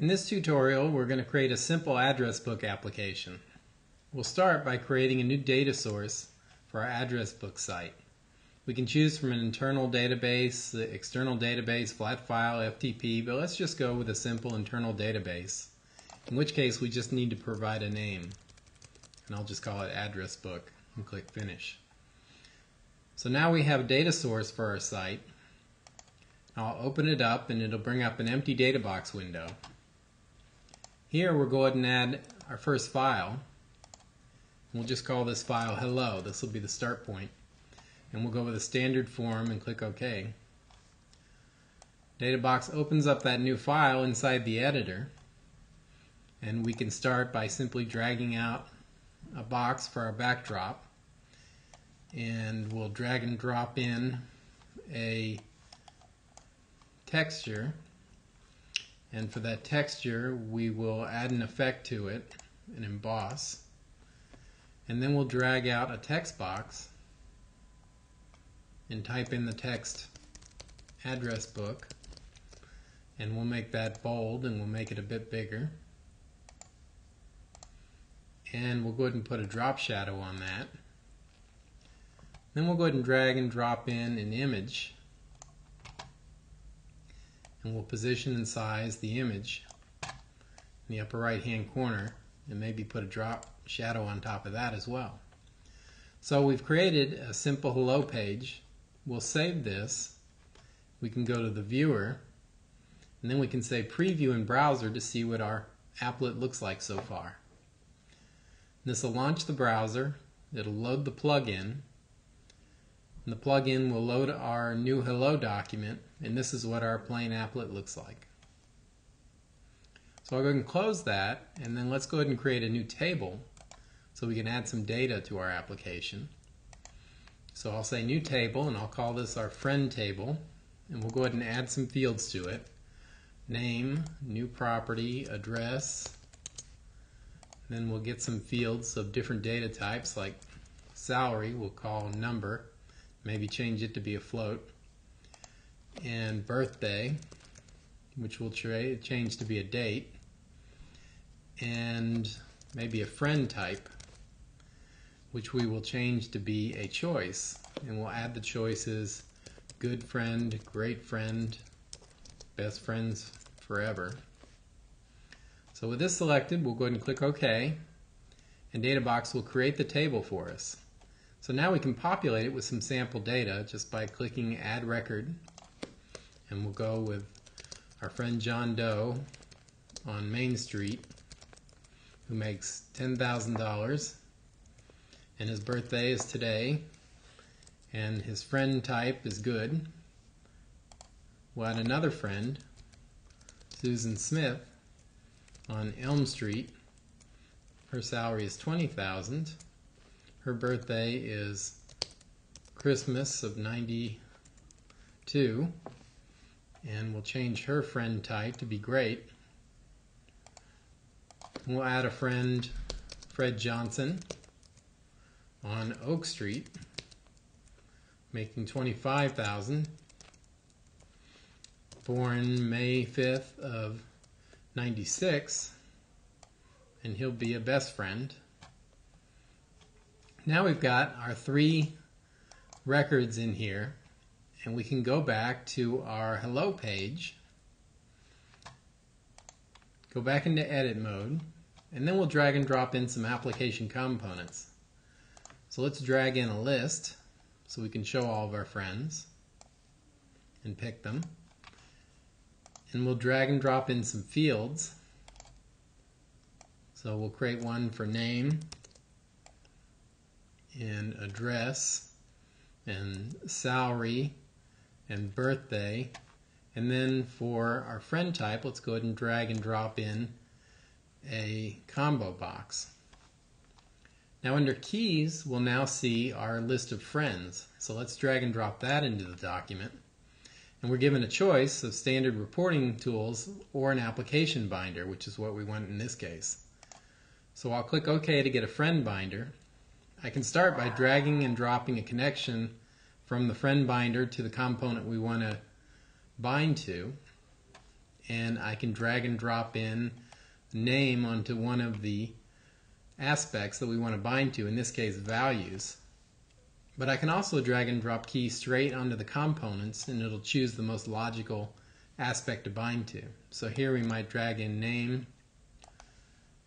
In this tutorial, we're going to create a simple address book application. We'll start by creating a new data source for our address book site. We can choose from an internal database, external database, flat file, FTP, but let's just go with a simple internal database, in which case we just need to provide a name. And I'll just call it address book and click finish. So now we have a data source for our site. I'll open it up and it'll bring up an empty DataBox window. Here we'll go ahead and add our first file. We'll just call this file hello. This will be the start point. And we'll go with a standard form and click OK. DataBox opens up that new file inside the editor and we can start by simply dragging out a box for our backdrop and we'll drag and drop in a texture and for that texture, we will add an effect to it, an emboss. And then we'll drag out a text box and type in the text address book. And we'll make that bold and we'll make it a bit bigger. And we'll go ahead and put a drop shadow on that. Then we'll go ahead and drag and drop in an image and we'll position and size the image in the upper right hand corner and maybe put a drop shadow on top of that as well. So we've created a simple hello page. We'll save this. We can go to the viewer and then we can say preview in browser to see what our applet looks like so far. This will launch the browser. It'll load the plugin the plugin will load our new hello document and this is what our plain applet looks like. So I'll go ahead and close that and then let's go ahead and create a new table so we can add some data to our application. So I'll say new table and I'll call this our friend table and we'll go ahead and add some fields to it. Name, new property, address, then we'll get some fields of different data types like salary we'll call number maybe change it to be a float, and birthday, which we'll change to be a date, and maybe a friend type, which we will change to be a choice, and we'll add the choices good friend, great friend, best friends forever. So with this selected, we'll go ahead and click OK, and DataBox will create the table for us. So now we can populate it with some sample data just by clicking Add Record. And we'll go with our friend John Doe on Main Street who makes $10,000 and his birthday is today and his friend type is good. We'll add another friend, Susan Smith, on Elm Street. Her salary is 20000 her birthday is Christmas of 92 and we'll change her friend type to be great. We'll add a friend, Fred Johnson, on Oak Street, making 25,000, born May 5th of 96, and he'll be a best friend. Now we've got our three records in here and we can go back to our hello page. Go back into edit mode and then we'll drag and drop in some application components. So let's drag in a list so we can show all of our friends and pick them. And we'll drag and drop in some fields. So we'll create one for name and address and salary and birthday. And then for our friend type, let's go ahead and drag and drop in a combo box. Now under keys, we'll now see our list of friends. So let's drag and drop that into the document. And we're given a choice of standard reporting tools or an application binder, which is what we want in this case. So I'll click OK to get a friend binder. I can start by dragging and dropping a connection from the friend binder to the component we want to bind to. and I can drag and drop in name onto one of the aspects that we want to bind to, in this case values. But I can also drag and drop keys straight onto the components and it'll choose the most logical aspect to bind to. So here we might drag in name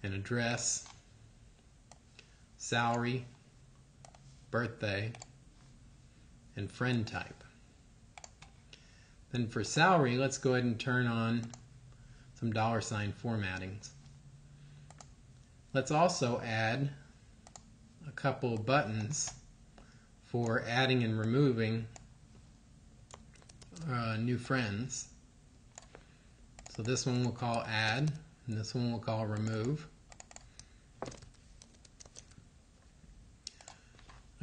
and address, salary, birthday, and friend type. Then for salary, let's go ahead and turn on some dollar sign formattings. Let's also add a couple of buttons for adding and removing uh, new friends. So this one we'll call add, and this one we'll call remove.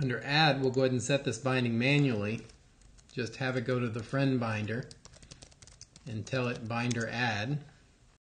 Under add, we'll go ahead and set this binding manually. Just have it go to the friend binder and tell it binder add.